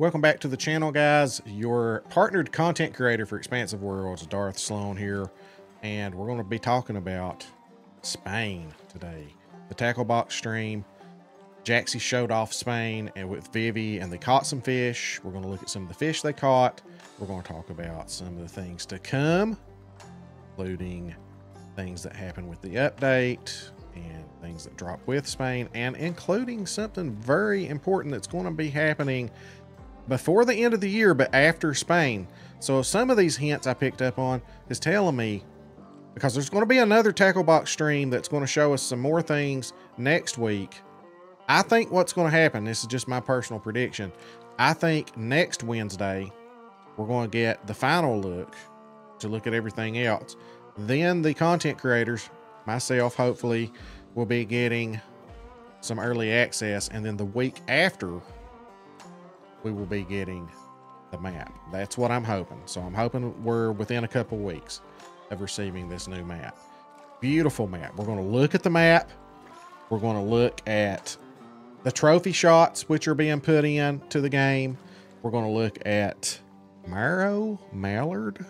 Welcome back to the channel, guys. Your partnered content creator for Expansive Worlds, Darth Slone here. And we're going to be talking about Spain today. The tackle box stream. Jaxie showed off Spain and with Vivi, and they caught some fish. We're going to look at some of the fish they caught. We're going to talk about some of the things to come, including things that happen with the update and things that drop with Spain, and including something very important that's going to be happening before the end of the year, but after Spain. So some of these hints I picked up on is telling me because there's going to be another tackle box stream that's going to show us some more things next week. I think what's going to happen, this is just my personal prediction. I think next Wednesday we're going to get the final look to look at everything else. Then the content creators, myself hopefully, will be getting some early access and then the week after we will be getting the map. That's what I'm hoping. So I'm hoping we're within a couple weeks of receiving this new map. Beautiful map. We're going to look at the map. We're going to look at the trophy shots which are being put in to the game. We're going to look at Marrow Mallard,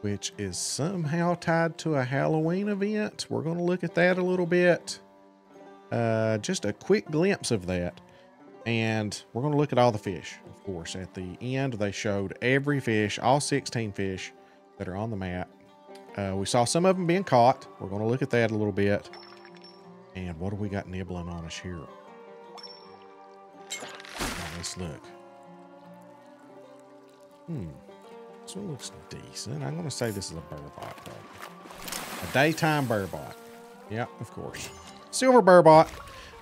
which is somehow tied to a Halloween event. We're going to look at that a little bit. Uh, just a quick glimpse of that. And we're going to look at all the fish, of course. At the end, they showed every fish, all 16 fish that are on the map. Uh, we saw some of them being caught. We're going to look at that a little bit. And what do we got nibbling on us here? Now, let's look. Hmm. This one looks decent. I'm going to say this is a burbot, though. A daytime burbot. Yeah, of course. Silver burbot.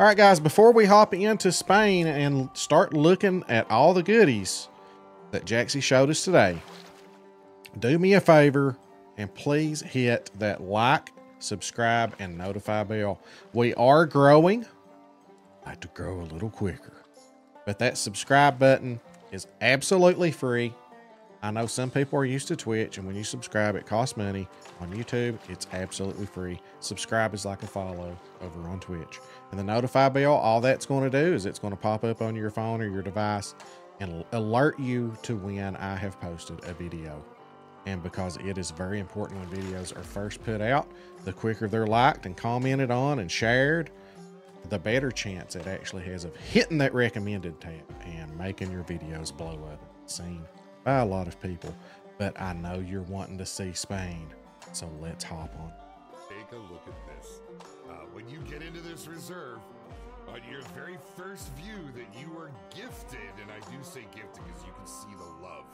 All right, guys, before we hop into Spain and start looking at all the goodies that Jaxie showed us today, do me a favor and please hit that like, subscribe, and notify bell. We are growing. I'd like to grow a little quicker. But that subscribe button is absolutely free. I know some people are used to Twitch, and when you subscribe, it costs money. On YouTube, it's absolutely free. Subscribe is like a follow over on Twitch. And the notify bell, all that's going to do is it's going to pop up on your phone or your device and alert you to when I have posted a video. And because it is very important when videos are first put out, the quicker they're liked and commented on and shared, the better chance it actually has of hitting that recommended tab and making your videos blow up seen by a lot of people. But I know you're wanting to see Spain, so let's hop on. Take a look at this. Uh, when you get into this reserve, on your very first view that you are gifted, and I do say gifted because you can see the love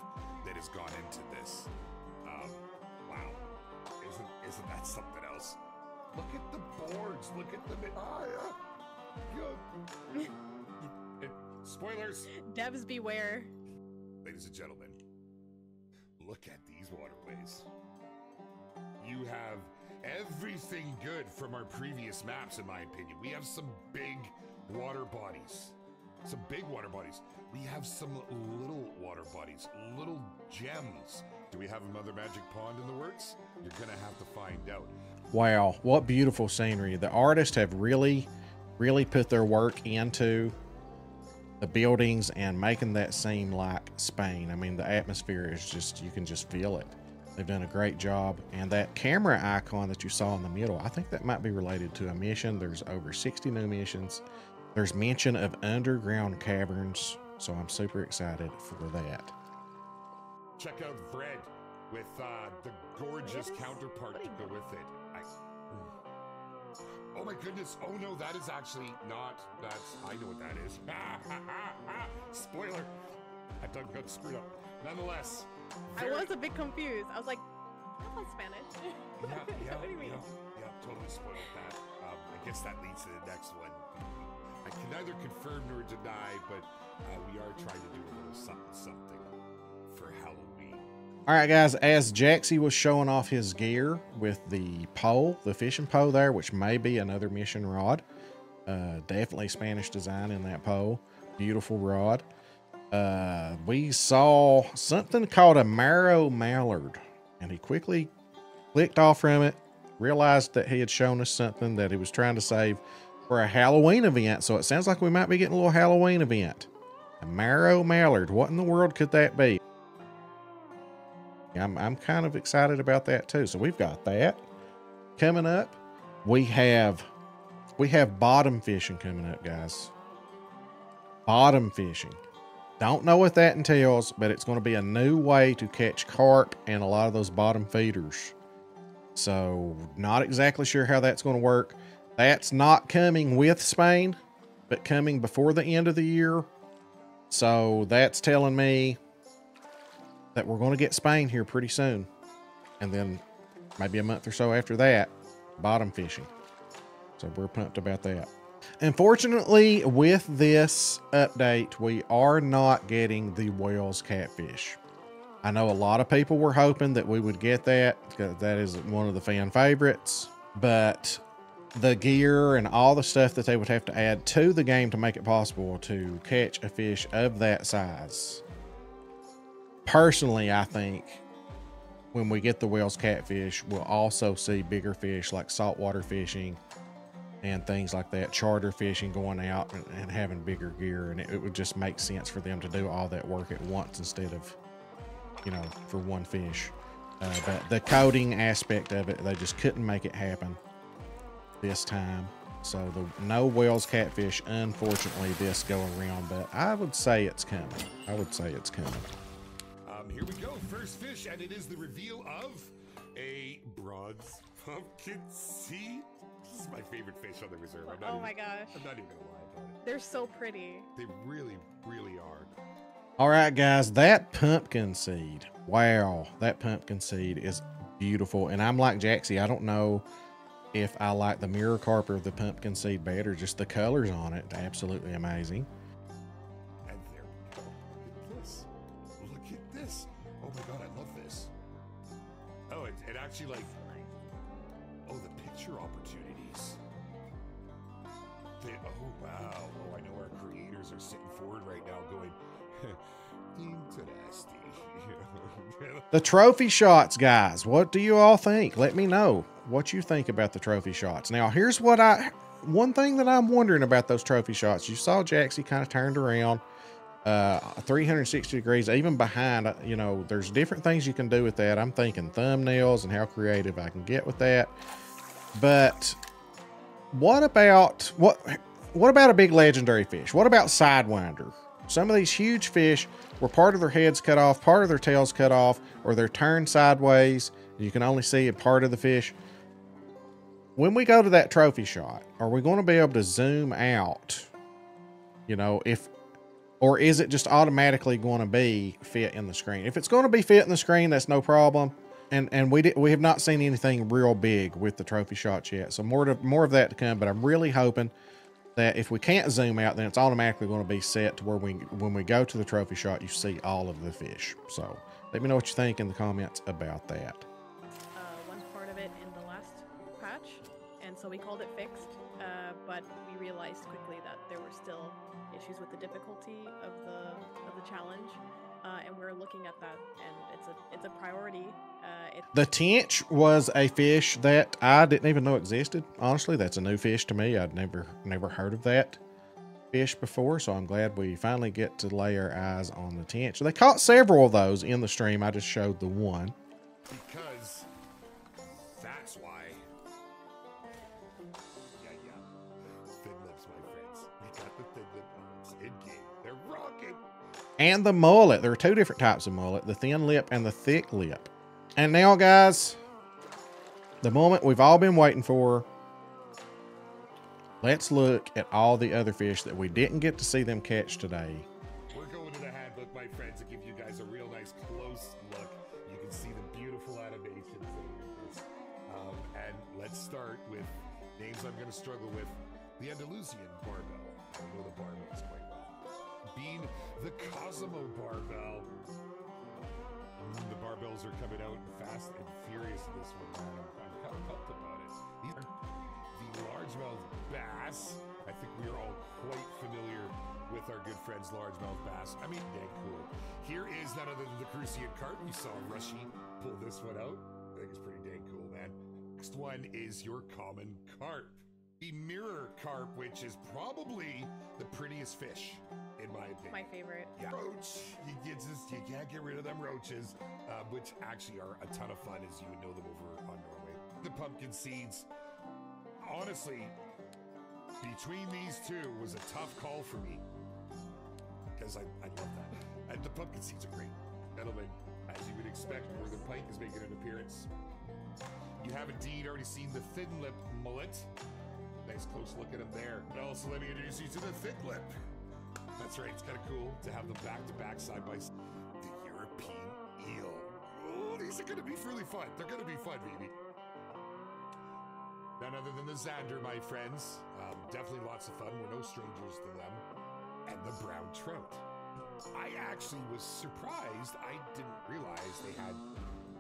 that has gone into this. Um, wow, isn't isn't that something else? Look at the boards. Look at the. Ah, yeah. Yeah. Spoilers, Devs beware. ladies and gentlemen. Look at these waterways. You have everything good from our previous maps, in my opinion. We have some big water bodies. Some big water bodies. We have some little water bodies, little gems. Do we have another magic pond in the works? You're gonna have to find out. Wow, what beautiful scenery. The artists have really, really put their work into the buildings and making that seem like Spain. I mean, the atmosphere is just, you can just feel it. They've done a great job. And that camera icon that you saw in the middle, I think that might be related to a mission. There's over 60 new missions. There's mention of underground caverns. So I'm super excited for that. Check out Fred with uh, the gorgeous counterpart to go with it. I, oh my goodness! Oh no, that is actually not. That's I know what that is. Spoiler! I done got screwed up. Nonetheless, I was a bit confused. I was like, that's not Spanish. Yeah, yeah, what do you mean? yeah, yeah, totally spoiled that. Um, I guess that leads to the next one. I can neither confirm nor deny, but uh, we are trying to do a little something, something for Halloween. All right, guys, as Jaxie was showing off his gear with the pole, the fishing pole there, which may be another mission rod. Uh, definitely Spanish design in that pole. Beautiful rod. Uh, we saw something called a marrow mallard, and he quickly clicked off from it, realized that he had shown us something that he was trying to save for a Halloween event. So it sounds like we might be getting a little Halloween event A marrow mallard. What in the world could that be? I'm, I'm kind of excited about that too. So we've got that coming up. We have we have bottom fishing coming up, guys. Bottom fishing. Don't know what that entails, but it's going to be a new way to catch carp and a lot of those bottom feeders. So, not exactly sure how that's going to work. That's not coming with Spain, but coming before the end of the year. So, that's telling me that we're going to get Spain here pretty soon. And then maybe a month or so after that, bottom fishing. So we're pumped about that. Unfortunately, with this update, we are not getting the Wels catfish. I know a lot of people were hoping that we would get that. Because that is one of the fan favorites. But the gear and all the stuff that they would have to add to the game to make it possible to catch a fish of that size. Personally, I think when we get the Wels catfish, we'll also see bigger fish like saltwater fishing and things like that, charter fishing, going out and, and having bigger gear. And it, it, would just make sense for them to do all that work at once instead of, you know, for one fish. Uh, but the coding aspect of it, they just couldn't make it happen this time. So the no Wels catfish, unfortunately, this go around, but I would say it's coming. I would say it's coming. First fish, and it is the reveal of a bronze pumpkin seed this is my favorite fish on the reserve. I'm not oh even, my gosh. I'm not even gonna lie about it. They're so pretty. They really, really are. All right, guys, that pumpkin seed. Wow, that pumpkin seed is beautiful. And I'm like Jaxie, I don't know if I like the mirror carp or the pumpkin seed better. Just the colors on it, absolutely amazing. The opportunities. They, oh, wow. Oh, I know our creators are sitting forward right now going, interesting. the trophy shots, guys. What do you all think? Let me know what you think about the trophy shots. Now, here's what I, one thing that I'm wondering about those trophy shots. You saw Jaxie kind of turned around uh 360 degrees even behind uh, you know there's different things you can do with that i'm thinking thumbnails and how creative i can get with that but what about what what about a big legendary fish what about sidewinder some of these huge fish were part of their heads cut off part of their tails cut off or they're turned sideways you can only see a part of the fish when we go to that trophy shot are we going to be able to zoom out you know if or is it just automatically going to be fit in the screen? If it's going to be fit in the screen, that's no problem. And and we did, we have not seen anything real big with the trophy shots yet, so more to, more of that to come. But I'm really hoping that if we can't zoom out, then it's automatically going to be set to where we when we go to the trophy shot, you see all of the fish. So let me know what you think in the comments about that. Uh, one part of it in the last patch, and so we called it fixed. Uh, but we realized quickly that there were still issues with the difficulty of the of the challenge, uh, and we're looking at that, and it's a it's a priority. Uh, the tench was a fish that I didn't even know existed. Honestly, that's a new fish to me. I'd never never heard of that fish before, so I'm glad we finally get to lay our eyes on the tench. They caught several of those in the stream. I just showed the one. Because And the mullet. There are two different types of mullet the thin lip and the thick lip. And now, guys, the moment we've all been waiting for. Let's look at all the other fish that we didn't get to see them catch today. We're going to the handbook, my friends, to give you guys a real nice close look. You can see the beautiful animations. Um, and let's start with names I'm going to struggle with. The Andalusian barbel. I know the barbels quite well. Being the Comizo barbel. The barbels are coming out fast and furious in this one. I'm, I'm pumped about it. These are the largemouth bass. I think we are all quite familiar with our good friends largemouth bass. I mean, dang cool. Here is none other than the Crucian carp. We saw Rushy pull this one out. I think it's pretty dang cool, man. Next one is your common carp. The mirror carp, which is probably the prettiest fish, in my opinion. My favorite. Yeah. Roach, you, you just you can't get rid of them roaches, uh, which actually are a ton of fun, as you would know them over on Norway. The pumpkin seeds, honestly, between these two was a tough call for me because I, I love that, and the pumpkin seeds are great, gentlemen. As you would expect, Northern Pike is making an appearance. You have indeed already seen the thin lip mullet. Nice close look at him there. And also, let me introduce you to the thick lip. That's right, it's kind of cool to have them back to back side by side. The European eel. Oh, these are going to be really fun. They're going to be fun, baby. None other than the Zander, my friends. Um, definitely lots of fun. We're no strangers to them. And the brown trout. I actually was surprised. I didn't realize they had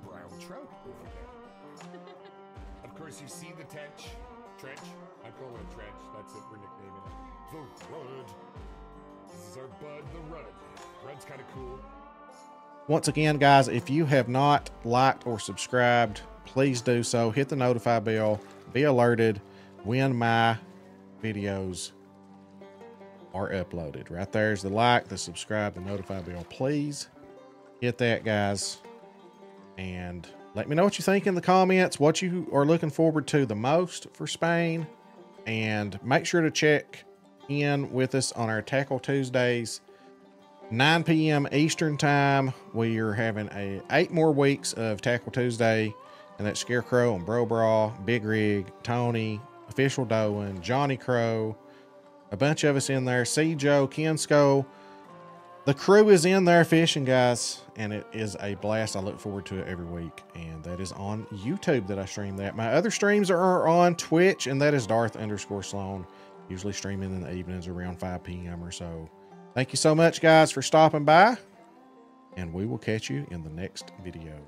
brown trout over there. of course, you've seen the tench. Trench. I call it a trench. That's it. We're nicknaming it. The Rudd. This is our bud, the Rudd. Rudd's kind of cool. Once again, guys, if you have not liked or subscribed, please do so. Hit the notify bell. Be alerted when my videos are uploaded. Right there's the like, the subscribe, the notify bell. Please hit that, guys. And let me know what you think in the comments, what you are looking forward to the most for Spain. And make sure to check in with us on our Tackle Tuesdays. 9 p.m. Eastern time. We are having a eight more weeks of Tackle Tuesday, and that's Scarecrow and Bro Bra, Big Rig, Tony, Official Doan, Johnny Crow, a bunch of us in there. See Joe, Ken Kensko. The crew is in there fishing, guys, and it is a blast. I look forward to it every week, and that is on YouTube that I stream that. My other streams are on Twitch, and that is Darth underscore Slone, usually streaming in the evenings around 5 p.m. or so. Thank you so much, guys, for stopping by, and we will catch you in the next video.